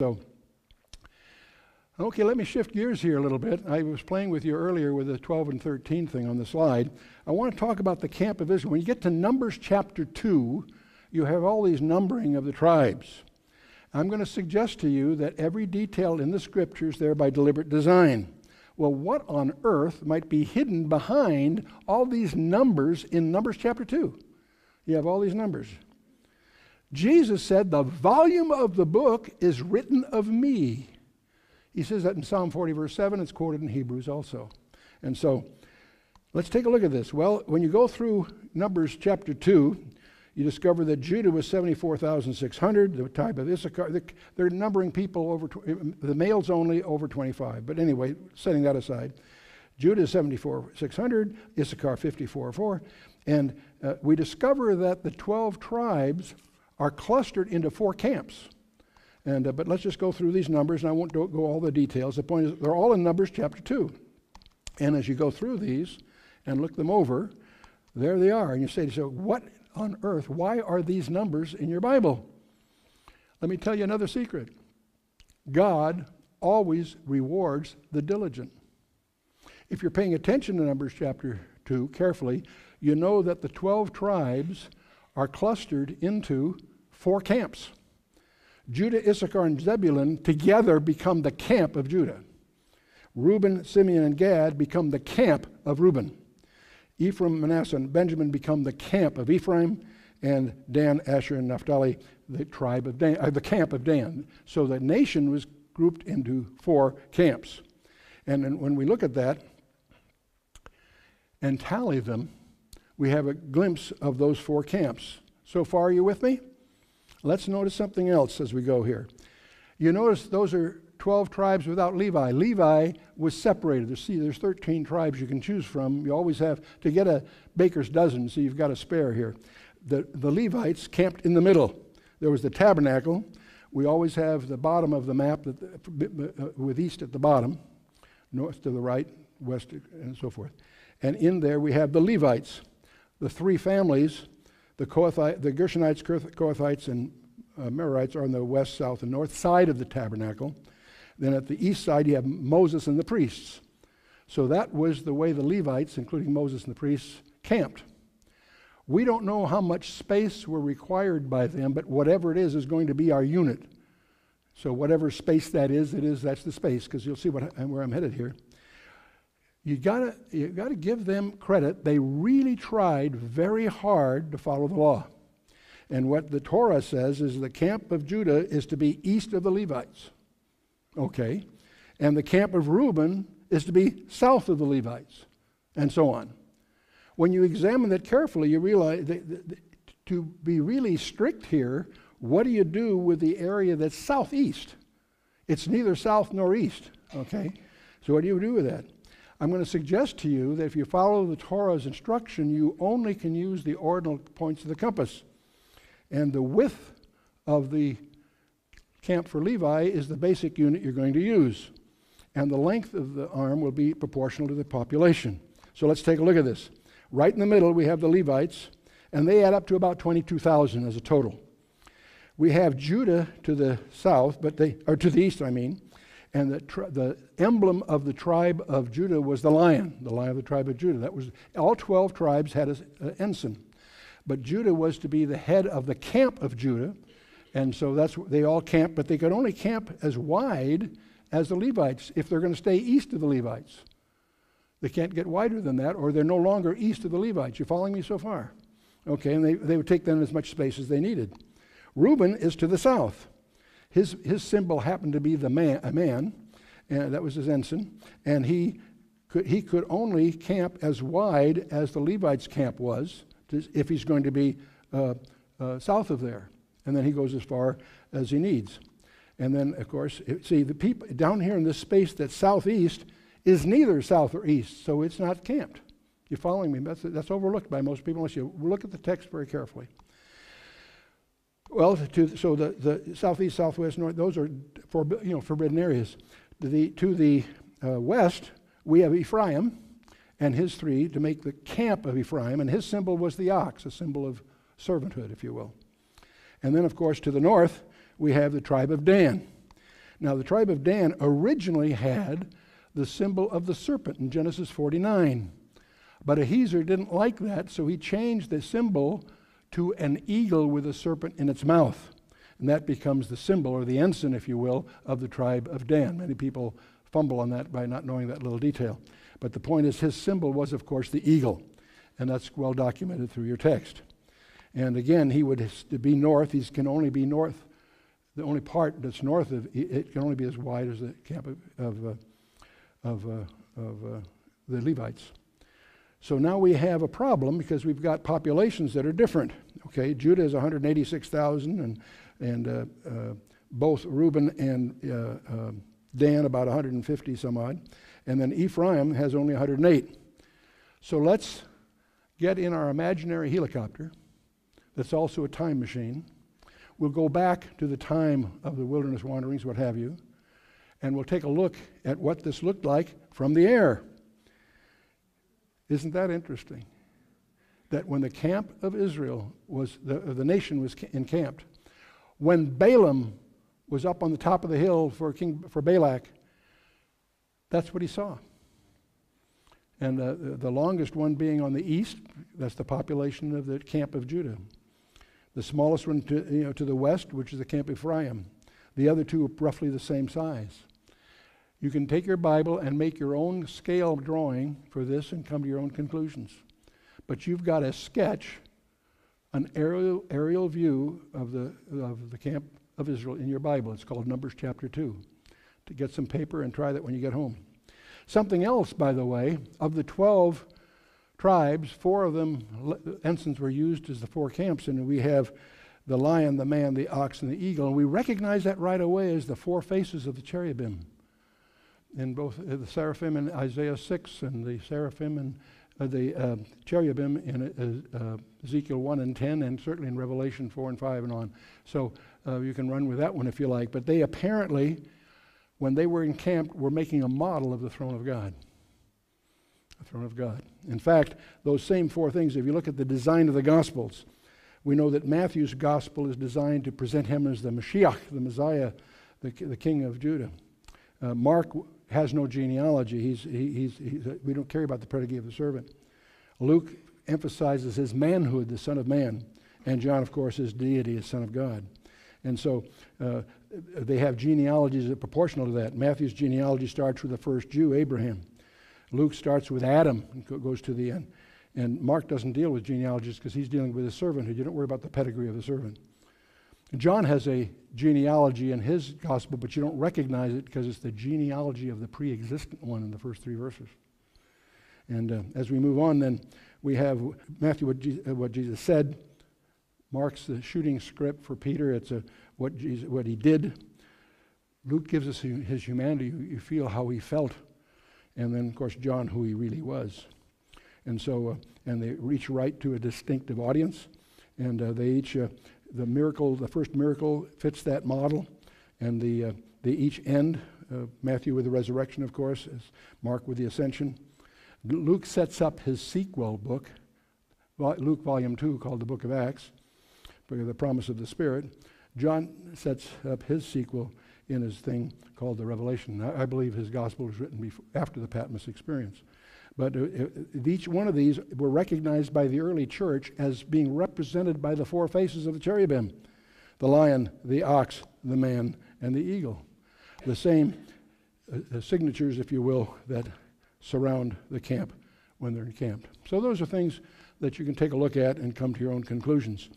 So, okay, let me shift gears here a little bit. I was playing with you earlier with the 12 and 13 thing on the slide. I want to talk about the camp of Israel. When you get to Numbers chapter 2, you have all these numbering of the tribes. I'm going to suggest to you that every detail in the scriptures there by deliberate design. Well, what on earth might be hidden behind all these numbers in Numbers chapter 2? You have all these numbers. Jesus said, The volume of the book is written of me. He says that in Psalm 40, verse 7. It's quoted in Hebrews also. And so let's take a look at this. Well, when you go through Numbers chapter 2, you discover that Judah was 74,600, the tribe of Issachar. They're numbering people over, the males only over 25. But anyway, setting that aside, Judah is 74,600, Issachar 54,4. And uh, we discover that the 12 tribes are clustered into four camps. And, uh, but let's just go through these numbers, and I won't go all the details. The point is, they're all in Numbers chapter 2. And as you go through these and look them over, there they are. And you say to yourself, what on earth, why are these numbers in your Bible? Let me tell you another secret God always rewards the diligent. If you're paying attention to Numbers chapter 2 carefully, you know that the 12 tribes are clustered into four camps. Judah, Issachar, and Zebulun together become the camp of Judah. Reuben, Simeon, and Gad become the camp of Reuben. Ephraim, Manasseh, and Benjamin become the camp of Ephraim, and Dan, Asher, and Naphtali, the tribe of Dan, uh, the camp of Dan. So the nation was grouped into four camps. And, and when we look at that and tally them, we have a glimpse of those four camps. So far, are you with me? Let's notice something else as we go here. You notice those are 12 tribes without Levi. Levi was separated. See, there's 13 tribes you can choose from. You always have to get a baker's dozen, so you've got a spare here. The, the Levites camped in the middle. There was the tabernacle. We always have the bottom of the map that, uh, with east at the bottom, north to the right, west, and so forth. And in there we have the Levites the three families, the, the Gershonites, Kohathites, and uh, Merarites are on the west, south, and north side of the tabernacle. Then at the east side, you have Moses and the priests. So that was the way the Levites, including Moses and the priests, camped. We don't know how much space were required by them, but whatever it is is going to be our unit. So whatever space that is, it is that's the space because you'll see what, where I'm headed here you gotta you gotta give them credit. They really tried very hard to follow the law. And what the Torah says is the camp of Judah is to be east of the Levites. Okay. And the camp of Reuben is to be south of the Levites, and so on. When you examine that carefully, you realize that, that, that to be really strict here, what do you do with the area that's southeast? It's neither south nor east. Okay. So what do you do with that? I'm going to suggest to you that if you follow the Torah's instruction, you only can use the ordinal points of the compass. And the width of the camp for Levi is the basic unit you're going to use. And the length of the arm will be proportional to the population. So let's take a look at this. Right in the middle, we have the Levites, and they add up to about 22,000 as a total. We have Judah to the south, but they, or to the east, I mean, and the, tri- the emblem of the tribe of Judah was the lion, the lion of the tribe of Judah. That was all 12 tribes had an ensign. But Judah was to be the head of the camp of Judah. And so that's they all camped, but they could only camp as wide as the Levites if they're going to stay east of the Levites. They can't get wider than that, or they're no longer east of the Levites. You following me so far? Okay, and they, they would take them as much space as they needed. Reuben is to the south. His, his symbol happened to be the man, a man, and that was his ensign, and he could, he could only camp as wide as the Levites' camp was to, if he's going to be uh, uh, south of there. And then he goes as far as he needs. And then, of course, see, the people down here in this space that's southeast is neither south or east, so it's not camped. You following me? That's, that's overlooked by most people unless you look at the text very carefully. Well, to, so the, the southeast, southwest, north, those are for, you know, forbidden areas. To the, to the uh, west, we have Ephraim and his three to make the camp of Ephraim, and his symbol was the ox, a symbol of servanthood, if you will. And then, of course, to the north, we have the tribe of Dan. Now, the tribe of Dan originally had the symbol of the serpent in Genesis 49. But Ahiezer didn't like that, so he changed the symbol to an eagle with a serpent in its mouth. And that becomes the symbol, or the ensign, if you will, of the tribe of Dan. Many people fumble on that by not knowing that little detail. But the point is, his symbol was, of course, the eagle. And that's well documented through your text. And again, he would be north. He can only be north. The only part that's north of it can only be as wide as the camp of, of, uh, of, uh, of uh, the Levites. So now we have a problem because we've got populations that are different. Okay, Judah is 186,000, and and uh, uh, both Reuben and uh, uh, Dan about 150 some odd, and then Ephraim has only 108. So let's get in our imaginary helicopter. That's also a time machine. We'll go back to the time of the wilderness wanderings, what have you, and we'll take a look at what this looked like from the air. Isn't that interesting? That when the camp of Israel was, the, the nation was encamped, when Balaam was up on the top of the hill for, King, for Balak, that's what he saw. And uh, the longest one being on the east, that's the population of the camp of Judah. The smallest one to, you know, to the west, which is the camp of Ephraim. The other two are roughly the same size. You can take your Bible and make your own scale drawing for this and come to your own conclusions. But you've got a sketch, an aerial, aerial view of the, of the camp of Israel in your Bible. It's called Numbers chapter 2. To get some paper and try that when you get home. Something else, by the way, of the 12 tribes, four of them, ensigns were used as the four camps, and we have the lion, the man, the ox, and the eagle. And we recognize that right away as the four faces of the cherubim in both uh, the seraphim in Isaiah 6 and the seraphim and uh, the uh, cherubim in uh, uh, Ezekiel 1 and 10, and certainly in Revelation 4 and 5 and on. So uh, you can run with that one if you like. But they apparently, when they were encamped, were making a model of the throne of God. The throne of God. In fact, those same four things, if you look at the design of the Gospels, we know that Matthew's Gospel is designed to present him as the Mashiach, the Messiah, the, the King of Judah. Mark has no genealogy. He's, he, he's, he's, we don't care about the pedigree of the servant. Luke emphasizes his manhood, the Son of Man, and John, of course, his deity, as Son of God. And so uh, they have genealogies that are proportional to that. Matthew's genealogy starts with the first Jew, Abraham. Luke starts with Adam and goes to the end. And Mark doesn't deal with genealogies because he's dealing with his servanthood. You don't worry about the pedigree of the servant. John has a genealogy in his gospel, but you don't recognize it because it's the genealogy of the pre existent one in the first three verses. And uh, as we move on, then we have Matthew, what, Je- uh, what Jesus said, Mark's the shooting script for Peter. It's a, what, Jesus, what he did. Luke gives us his humanity. You feel how he felt. And then, of course, John, who he really was. And so, uh, and they reach right to a distinctive audience. And uh, they each uh, the miracle, the first miracle fits that model, and the, uh, they each end. Uh, Matthew with the resurrection, of course, as Mark with the ascension. Luke sets up his sequel book, Luke volume 2, called the Book of Acts, the promise of the Spirit. John sets up his sequel in his thing called the Revelation. I, I believe his gospel was written before, after the Patmos experience. But uh, uh, each one of these were recognized by the early church as being represented by the four faces of the cherubim the lion, the ox, the man, and the eagle. The same uh, signatures, if you will, that surround the camp when they're encamped. So those are things that you can take a look at and come to your own conclusions.